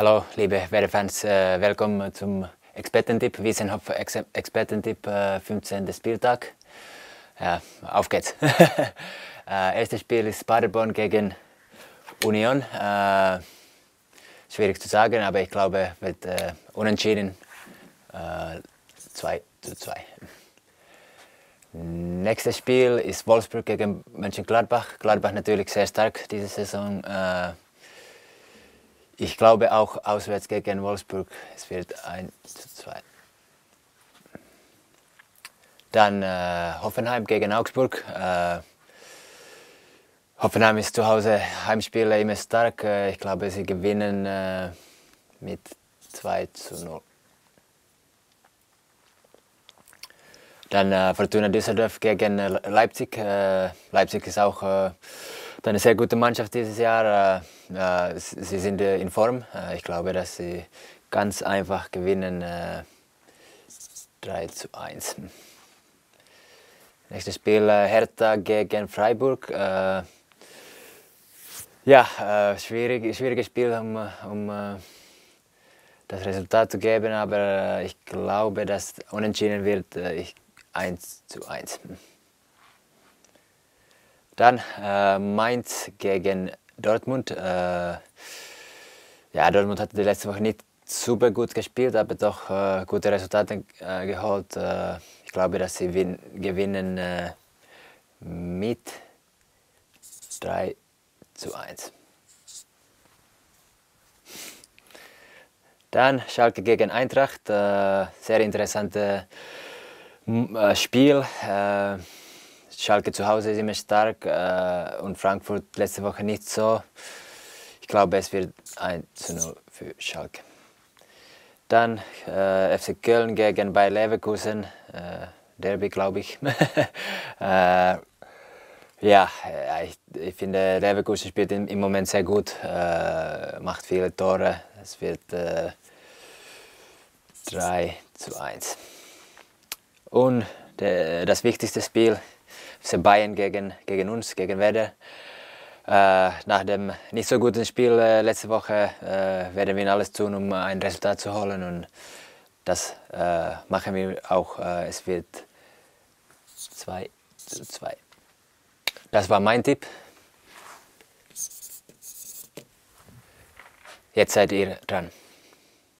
Hallo liebe Werder-Fans, äh, willkommen zum Expertentipp, Wiesenhof Ex Expertentipp, äh, 15. Spieltag. Ja, auf geht's. äh, erstes Spiel ist Paderborn gegen Union. Äh, schwierig zu sagen, aber ich glaube, wird äh, unentschieden 2 äh, zu 2. Nächstes Spiel ist Wolfsburg gegen Mönchengladbach. Gladbach natürlich sehr stark diese Saison. Ich glaube auch auswärts gegen Wolfsburg, es wird 1 zu 2. Dann äh, Hoffenheim gegen Augsburg. Äh, Hoffenheim ist zu Hause Heimspieler immer stark. Äh, ich glaube, sie gewinnen äh, mit 2 zu 0. Dann äh, Fortuna Düsseldorf gegen Leipzig. Äh, Leipzig ist auch eine sehr gute Mannschaft dieses Jahr. Äh, sie sind äh, in Form. Äh, ich glaube, dass sie ganz einfach gewinnen. 3 zu 1. Nächstes Spiel Hertha gegen Freiburg. Ja, schwierig, schwieriges Spiel, um, um das Resultat zu geben, aber ich glaube, dass unentschieden wird 1 zu 1. Dann äh, Mainz gegen Dortmund. Äh, ja, Dortmund hat die letzte Woche nicht super gut gespielt, aber doch äh, gute Resultate äh, geholt. Äh, ich glaube, dass sie gewinnen äh, mit 3 zu 1. Dann Schalke gegen Eintracht. sehr interessantes Spiel. Schalke zu Hause ist immer stark äh, und Frankfurt letzte Woche nicht so. Ich glaube, es wird 1 zu 0 für Schalke. Dann äh, FC Köln gegen Bayer Leverkusen, äh, Derby, glaube ich. äh, ja, äh, ich, ich, finde, Leverkusen spielt im, Moment sehr gut, äh, macht viele Tore. Es wird 3 äh, zu 1. Und der, das wichtigste Spiel FC Bayern gegen, gegen uns, gegen Werder. Äh, nach dem nicht so guten Spiel äh, letzte Woche äh, werden wir alles tun, um ein Resultat zu holen und das äh, machen wir auch. Äh, es wird 2 zu 2. Das war mein Tipp. Jetzt seid ihr dran.